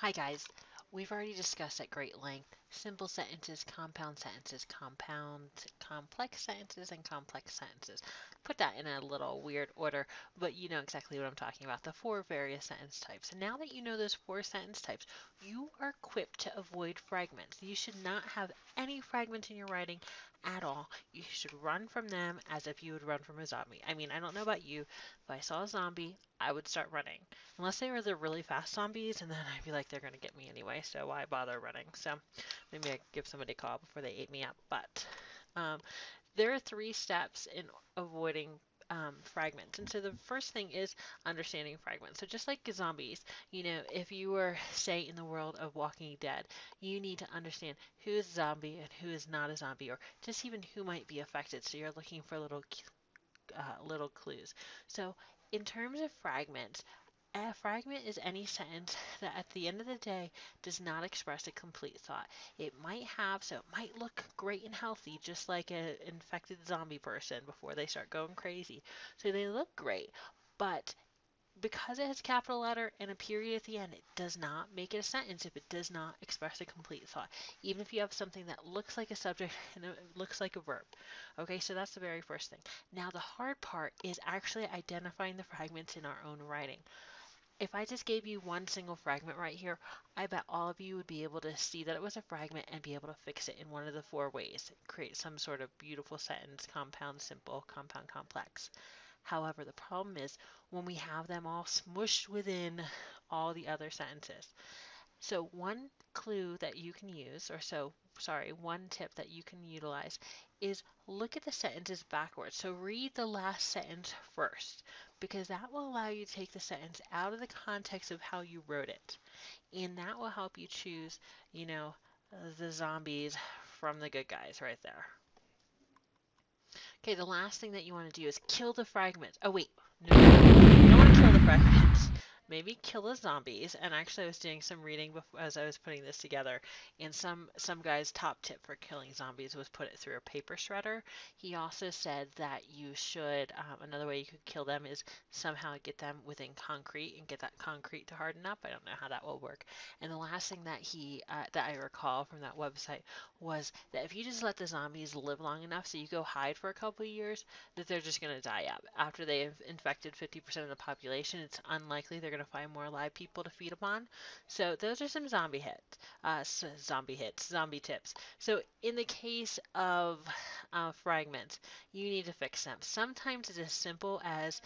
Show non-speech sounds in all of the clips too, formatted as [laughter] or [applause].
Hi guys, we've already discussed at great length simple sentences, compound sentences, compound, complex sentences, and complex sentences. Put that in a little weird order, but you know exactly what I'm talking about, the four various sentence types. And now that you know those four sentence types, you are equipped to avoid fragments. You should not have any fragments in your writing at all. You should run from them as if you would run from a zombie. I mean, I don't know about you. If I saw a zombie, I would start running. Unless they were the really fast zombies, and then I'd be like, they're going to get me anyway, so why bother running? So maybe I give somebody a call before they ate me up. But um, there are three steps in avoiding um, fragments. And so the first thing is understanding fragments. So just like zombies, you know, if you were, say, in the world of Walking Dead, you need to understand who is a zombie and who is not a zombie, or just even who might be affected. So you're looking for little, uh, little clues. So in terms of fragments, a fragment is any sentence that at the end of the day does not express a complete thought. It might have, so it might look great and healthy, just like an infected zombie person before they start going crazy. So they look great, but because it has a capital letter and a period at the end, it does not make it a sentence if it does not express a complete thought. Even if you have something that looks like a subject [laughs] and it looks like a verb. Okay, so that's the very first thing. Now the hard part is actually identifying the fragments in our own writing if I just gave you one single fragment right here, I bet all of you would be able to see that it was a fragment and be able to fix it in one of the four ways. Create some sort of beautiful sentence, compound, simple, compound, complex. However, the problem is when we have them all smushed within all the other sentences. So one clue that you can use, or so, sorry, one tip that you can utilize is look at the sentences backwards. So read the last sentence first because that will allow you to take the sentence out of the context of how you wrote it. And that will help you choose, you know, the zombies from the good guys right there. Okay, the last thing that you want to do is kill the fragments. Oh, wait. No, you don't want to kill the fragments maybe kill the zombies. And actually, I was doing some reading before, as I was putting this together, and some some guy's top tip for killing zombies was put it through a paper shredder. He also said that you should um, another way you could kill them is somehow get them within concrete and get that concrete to harden up. I don't know how that will work. And the last thing that he uh, that I recall from that website was that if you just let the zombies live long enough, so you go hide for a couple years, that they're just going to die out after they've infected 50% of the population. It's unlikely they're going to find more live people to feed upon. So those are some zombie hits, uh, zombie hits, zombie tips. So in the case of uh, fragments, you need to fix them. Sometimes it's as simple as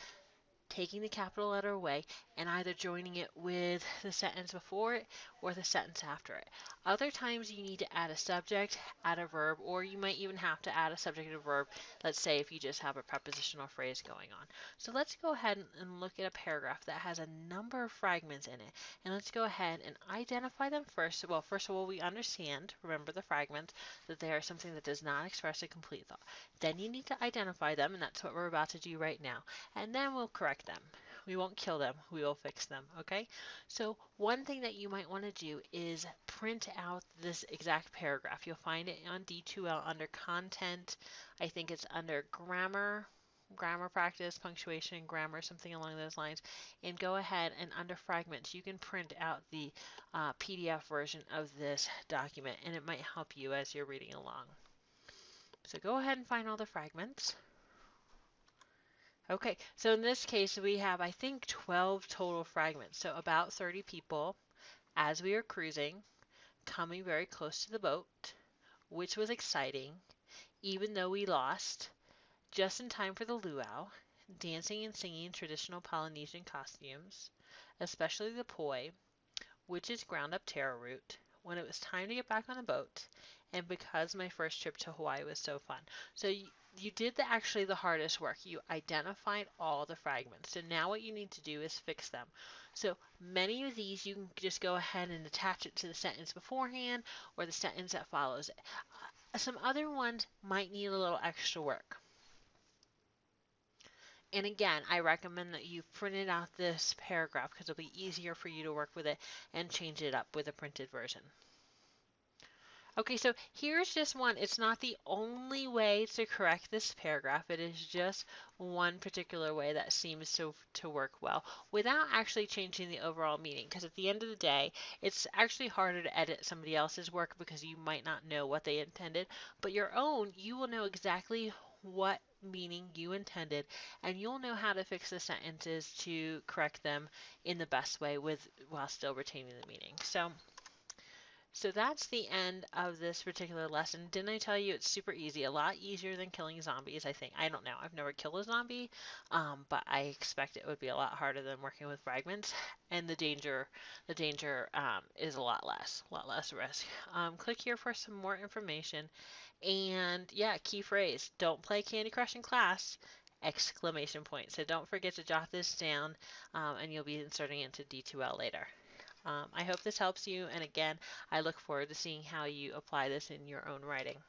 taking the capital letter away and either joining it with the sentence before it or the sentence after it. Other times you need to add a subject, add a verb, or you might even have to add a subject and a verb, let's say if you just have a prepositional phrase going on. So let's go ahead and look at a paragraph that has a number of fragments in it. And let's go ahead and identify them first. Well, first of all, we understand, remember the fragments, that they are something that does not express a complete thought. Then you need to identify them, and that's what we're about to do right now. And then we'll correct them. We won't kill them, we will fix them, okay? So one thing that you might want to do is print out this exact paragraph. You'll find it on D2L under content. I think it's under grammar, grammar practice, punctuation, grammar, something along those lines. And go ahead and under fragments, you can print out the uh, PDF version of this document and it might help you as you're reading along. So go ahead and find all the fragments. Okay, so in this case we have I think 12 total fragments, so about 30 people as we were cruising, coming very close to the boat, which was exciting, even though we lost, just in time for the luau, dancing and singing traditional Polynesian costumes, especially the poi, which is ground up taro root, when it was time to get back on the boat, and because my first trip to Hawaii was so fun. So you did the, actually the hardest work. You identified all the fragments. So now what you need to do is fix them. So many of these you can just go ahead and attach it to the sentence beforehand or the sentence that follows it. Uh, some other ones might need a little extra work. And again, I recommend that you printed out this paragraph because it'll be easier for you to work with it and change it up with a printed version. Okay, so here's just one. It's not the only way to correct this paragraph. It is just one particular way that seems to, to work well without actually changing the overall meaning. Because at the end of the day, it's actually harder to edit somebody else's work because you might not know what they intended. But your own, you will know exactly what meaning you intended and you'll know how to fix the sentences to correct them in the best way with while still retaining the meaning. So so that's the end of this particular lesson. Didn't I tell you it's super easy? A lot easier than killing zombies, I think. I don't know. I've never killed a zombie, um, but I expect it would be a lot harder than working with fragments. And the danger, the danger um, is a lot less, a lot less risk. Um, click here for some more information. And yeah, key phrase, don't play Candy Crush in class exclamation point. So don't forget to jot this down um, and you'll be inserting it into D2L later. Um, I hope this helps you, and again, I look forward to seeing how you apply this in your own writing.